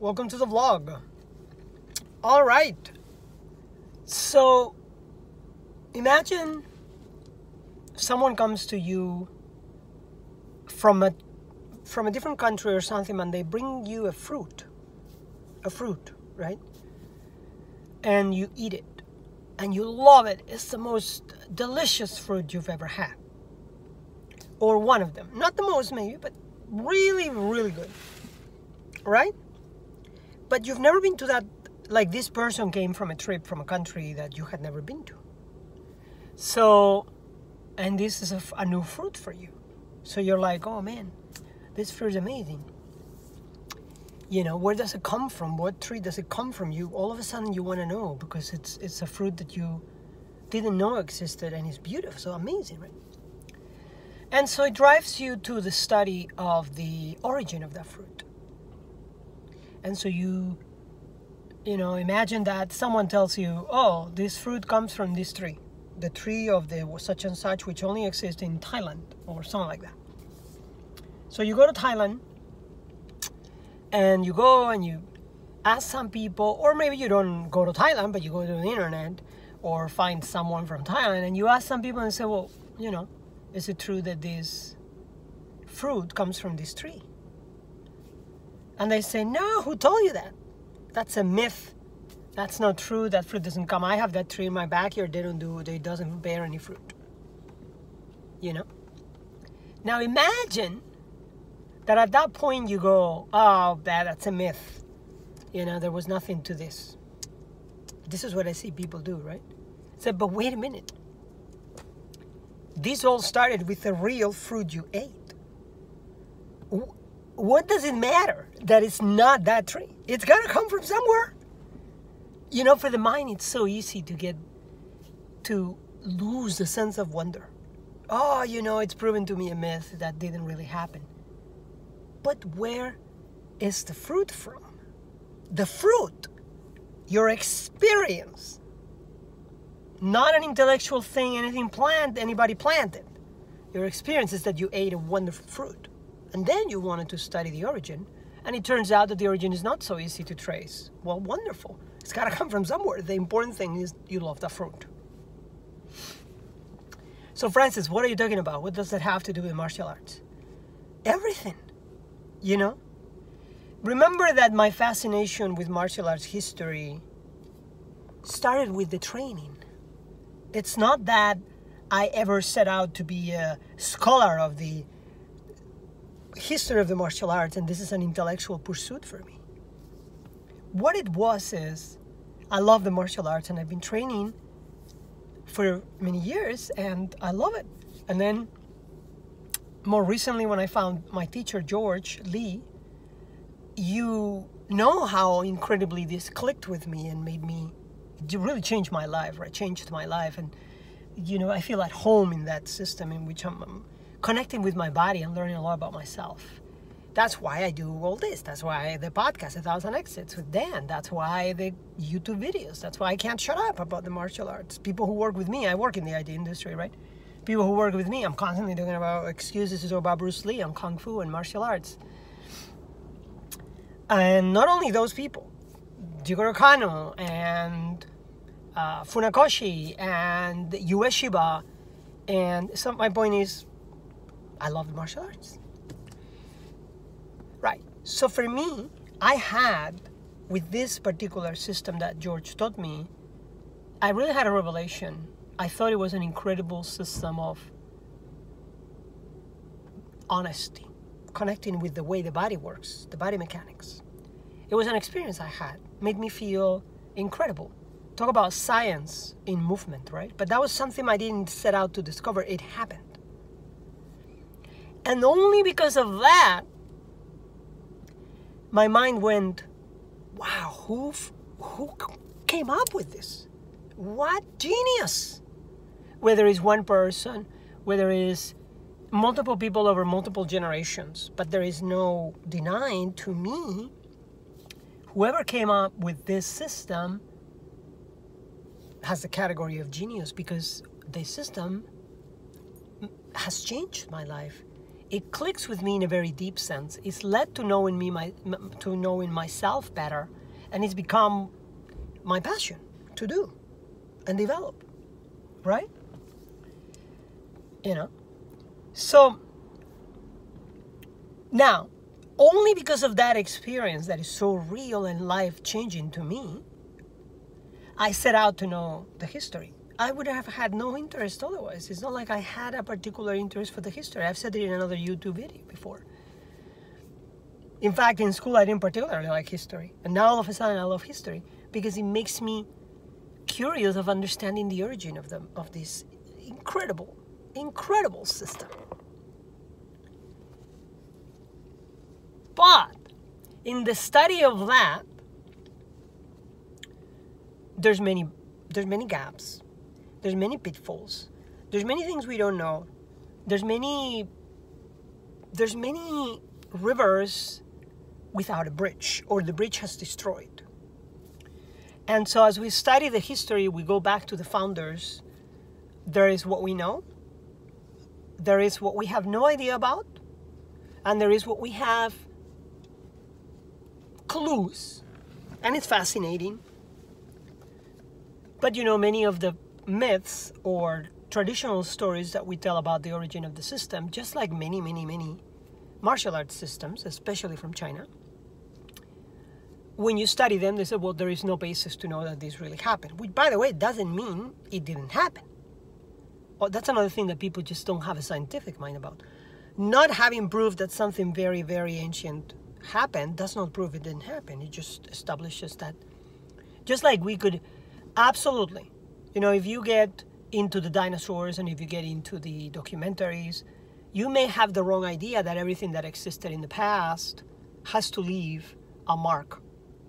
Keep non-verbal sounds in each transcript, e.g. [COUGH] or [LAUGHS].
Welcome to the vlog. All right. So imagine someone comes to you from a from a different country or something and they bring you a fruit. A fruit, right? And you eat it and you love it. It's the most delicious fruit you've ever had. Or one of them. Not the most maybe, but really really good. Right? But you've never been to that like this person came from a trip from a country that you had never been to. So, and this is a, a new fruit for you. So you're like, oh man, this fruit is amazing. You know, where does it come from? What tree does it come from? You all of a sudden you want to know because it's it's a fruit that you didn't know existed and it's beautiful, so amazing, right? And so it drives you to the study of the origin of that fruit. And so you you know, imagine that someone tells you, oh, this fruit comes from this tree, the tree of the such and such, which only exists in Thailand or something like that. So you go to Thailand and you go and you ask some people, or maybe you don't go to Thailand, but you go to the internet or find someone from Thailand and you ask some people and say, well, you know, is it true that this fruit comes from this tree? And they say, no, who told you that? that's a myth. That's not true. That fruit doesn't come. I have that tree in my backyard. They don't do. It doesn't bear any fruit. You know. Now imagine that at that point you go, "Oh, that that's a myth." You know, there was nothing to this. This is what I see people do, right? Said, but wait a minute. This all started with the real fruit you ate what does it matter that it's not that tree? It's got to come from somewhere. You know, for the mind, it's so easy to get to lose the sense of wonder. Oh, you know, it's proven to me a myth that didn't really happen. But where is the fruit from? The fruit, your experience, not an intellectual thing, anything planted, anybody planted. Your experience is that you ate a wonderful fruit. And then you wanted to study the origin, and it turns out that the origin is not so easy to trace. Well, wonderful. It's got to come from somewhere. The important thing is you love the fruit. So, Francis, what are you talking about? What does that have to do with martial arts? Everything, you know? Remember that my fascination with martial arts history started with the training. It's not that I ever set out to be a scholar of the history of the martial arts, and this is an intellectual pursuit for me. What it was is, I love the martial arts, and I've been training for many years, and I love it. And then, more recently, when I found my teacher George Lee, you know how incredibly this clicked with me and made me it really changed my life, right? Changed my life, and you know, I feel at home in that system in which I'm connecting with my body and learning a lot about myself. That's why I do all this. That's why the podcast, A Thousand Exits with Dan. That's why the YouTube videos. That's why I can't shut up about the martial arts. People who work with me, I work in the IT industry, right? People who work with me, I'm constantly talking about excuses about Bruce Lee and Kung Fu and martial arts. And not only those people, Jigoro Kano and uh, Funakoshi and Ueshiba. And so my point is, I love martial arts. Right. So for me, I had, with this particular system that George taught me, I really had a revelation. I thought it was an incredible system of honesty, connecting with the way the body works, the body mechanics. It was an experience I had, made me feel incredible. Talk about science in movement, right? But that was something I didn't set out to discover. It happened. And only because of that, my mind went, wow, who, who came up with this? What genius! Whether it's one person, whether it's multiple people over multiple generations, but there is no denying to me, whoever came up with this system has the category of genius because the system has changed my life it clicks with me in a very deep sense. It's led to knowing me, my, to knowing myself better, and it's become my passion to do and develop, right? You know, so now only because of that experience that is so real and life changing to me, I set out to know the history. I would have had no interest otherwise. It's not like I had a particular interest for the history. I've said it in another YouTube video before. In fact, in school, I didn't particularly like history. And now all of a sudden, I love history because it makes me curious of understanding the origin of them, of this incredible, incredible system. But in the study of that, there's many there's many gaps. There's many pitfalls. There's many things we don't know. There's many there's many rivers without a bridge or the bridge has destroyed. And so as we study the history, we go back to the founders. There is what we know. There is what we have no idea about. And there is what we have clues. And it's fascinating. But you know, many of the myths or traditional stories that we tell about the origin of the system, just like many, many, many martial arts systems, especially from China, when you study them, they say, well, there is no basis to know that this really happened. Which, by the way, doesn't mean it didn't happen. Well, that's another thing that people just don't have a scientific mind about. Not having proof that something very, very ancient happened does not prove it didn't happen. It just establishes that. Just like we could absolutely, you know, if you get into the dinosaurs and if you get into the documentaries, you may have the wrong idea that everything that existed in the past has to leave a mark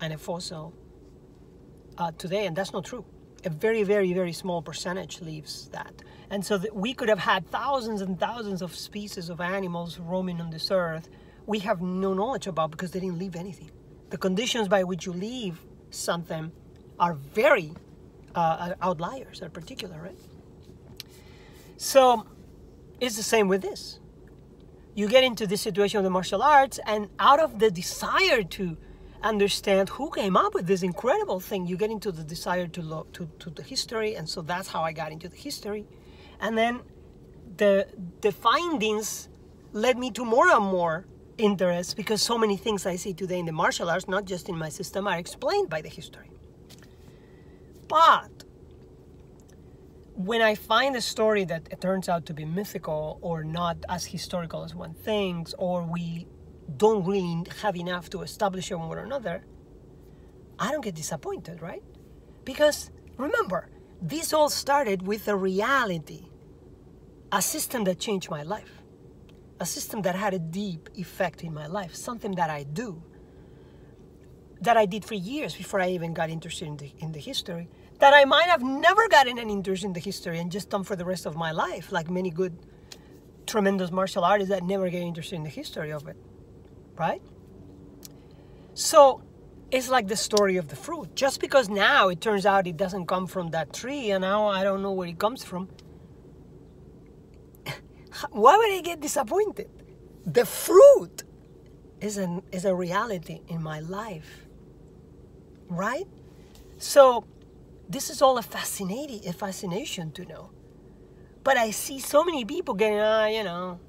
and a fossil uh, today, and that's not true. A very, very, very small percentage leaves that. And so that we could have had thousands and thousands of species of animals roaming on this earth we have no knowledge about because they didn't leave anything. The conditions by which you leave something are very uh, outliers, are particular, right? So it's the same with this. You get into this situation of the martial arts, and out of the desire to understand who came up with this incredible thing, you get into the desire to look to, to the history, and so that's how I got into the history. And then the the findings led me to more and more interest because so many things I see today in the martial arts, not just in my system, are explained by the history. But when I find a story that it turns out to be mythical or not as historical as one thinks, or we don't really have enough to establish one or another, I don't get disappointed, right? Because remember, this all started with a reality, a system that changed my life a system that had a deep effect in my life, something that I do, that I did for years before I even got interested in the, in the history, that I might have never gotten an interest in the history and just done for the rest of my life, like many good, tremendous martial artists that never get interested in the history of it, right? So it's like the story of the fruit. Just because now it turns out it doesn't come from that tree and now I don't know where it comes from, [LAUGHS] why would I get disappointed? The fruit is, an, is a reality in my life, right? So this is all a fascinating, a fascination to know. But I see so many people getting, ah, you know,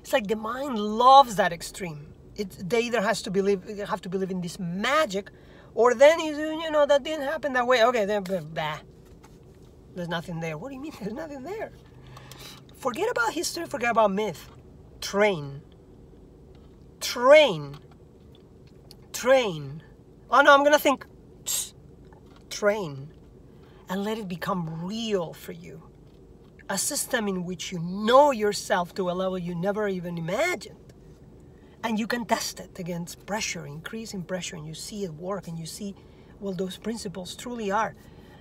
it's like the mind loves that extreme. It, they either has to believe, have to believe in this magic, or then you, you know, that didn't happen that way. Okay, then, bah, there's nothing there. What do you mean [LAUGHS] there's nothing there? Forget about history, forget about myth. Train. Train. Train. Oh no, I'm gonna think. Train. And let it become real for you. A system in which you know yourself to a level you never even imagined. And you can test it against pressure, increasing pressure, and you see it work, and you see, well, those principles truly are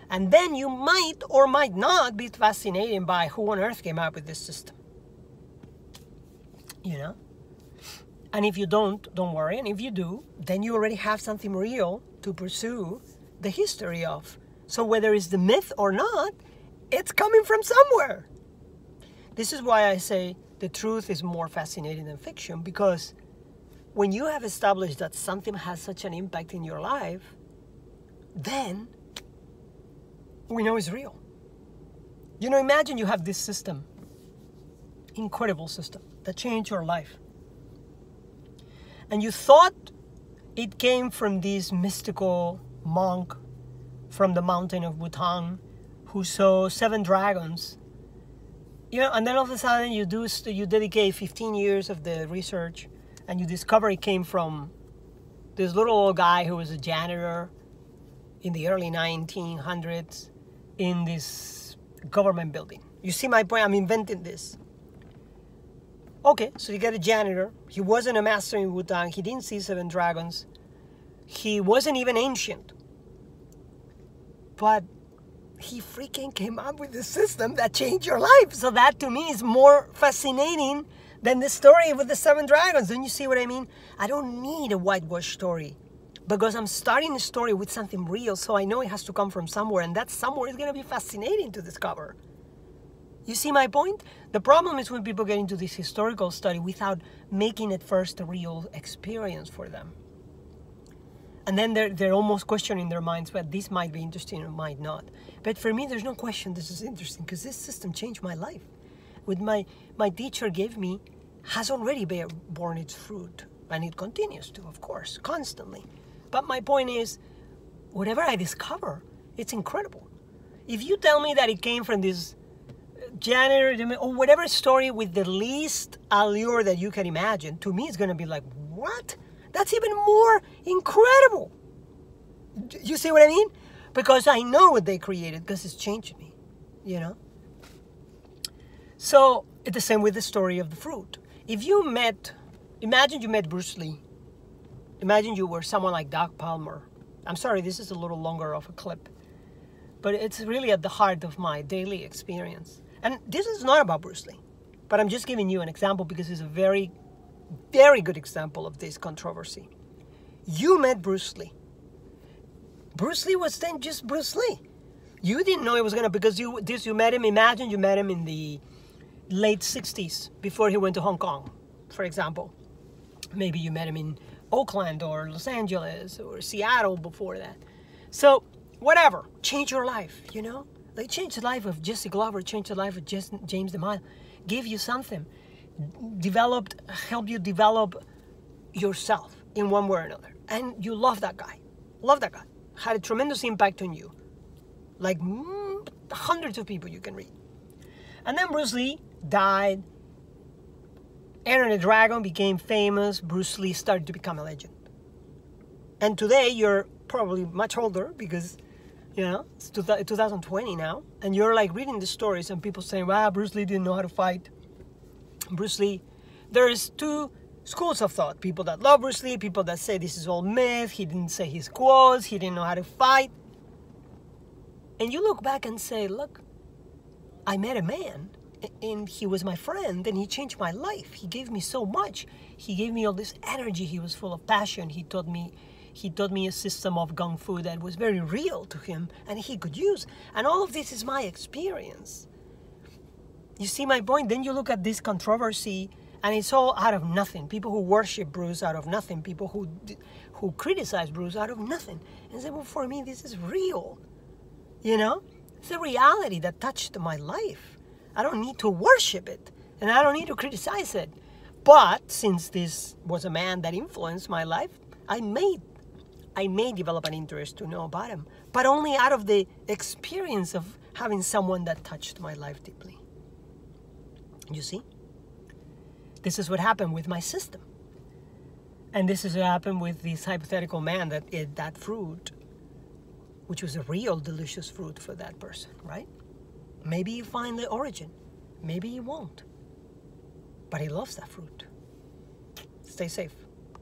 and then you might or might not be fascinated by who on earth came up with this system. You know? And if you don't, don't worry. And if you do, then you already have something real to pursue the history of. So whether it's the myth or not, it's coming from somewhere. This is why I say the truth is more fascinating than fiction because when you have established that something has such an impact in your life, then we know it's real. You know, imagine you have this system, incredible system, that changed your life. And you thought it came from this mystical monk from the mountain of Bhutan who saw seven dragons. You know, and then all of a sudden you do you dedicate 15 years of the research and you discover it came from this little old guy who was a janitor in the early 1900s in this government building. You see my point? I'm inventing this. Okay, so you get a janitor. He wasn't a master in Bhutan. He didn't see seven dragons. He wasn't even ancient. But he freaking came up with a system that changed your life. So that to me is more fascinating than the story with the seven dragons. Don't you see what I mean? I don't need a whitewash story because I'm starting the story with something real, so I know it has to come from somewhere, and that somewhere is going to be fascinating to discover. You see my point? The problem is when people get into this historical study without making it first a real experience for them. And then they're, they're almost questioning their minds, but this might be interesting or might not. But for me, there's no question this is interesting because this system changed my life. What my, my teacher gave me has already borne its fruit, and it continues to, of course, constantly. But my point is, whatever I discover, it's incredible. If you tell me that it came from this uh, janitor or whatever story with the least allure that you can imagine, to me it's going to be like, what? That's even more incredible. You see what I mean? Because I know what they created because it's changed me, you know? So it's the same with the story of the fruit. If you met, imagine you met Bruce Lee Imagine you were someone like Doug Palmer. I'm sorry, this is a little longer of a clip, but it's really at the heart of my daily experience. And this is not about Bruce Lee, but I'm just giving you an example because it's a very, very good example of this controversy. You met Bruce Lee. Bruce Lee was then just Bruce Lee. You didn't know it was gonna because you this you met him. Imagine you met him in the late '60s before he went to Hong Kong, for example. Maybe you met him in Oakland or Los Angeles or Seattle before that. So, whatever, change your life, you know? Like, change the life of Jesse Glover, change the life of James DeMile, give you something, developed, help you develop yourself in one way or another. And you love that guy, love that guy, had a tremendous impact on you. Like mm, hundreds of people you can read. And then Bruce Lee died Enter the Dragon became famous, Bruce Lee started to become a legend. And today you're probably much older because, you know, it's 2020 now, and you're like reading the stories and people saying, wow, Bruce Lee didn't know how to fight. Bruce Lee, there's two schools of thought. People that love Bruce Lee, people that say this is all myth, he didn't say his quotes, he didn't know how to fight. And you look back and say, look, I met a man and he was my friend and he changed my life. He gave me so much. He gave me all this energy. He was full of passion. He taught me he taught me a system of gung fu that was very real to him and he could use. And all of this is my experience you see my point? Then you look at this controversy and it's all out of nothing. People who worship bruce out of nothing. People who who criticize bruce out of nothing. And say well for me this is real. You know? It's a reality that touched my life. I don't need to worship it and I don't need to criticize it. But since this was a man that influenced my life, I may I may develop an interest to know about him, but only out of the experience of having someone that touched my life deeply. You see? This is what happened with my system. And this is what happened with this hypothetical man that ate that fruit, which was a real delicious fruit for that person, right? Maybe you find the origin. Maybe you won't. But he loves that fruit. Stay safe.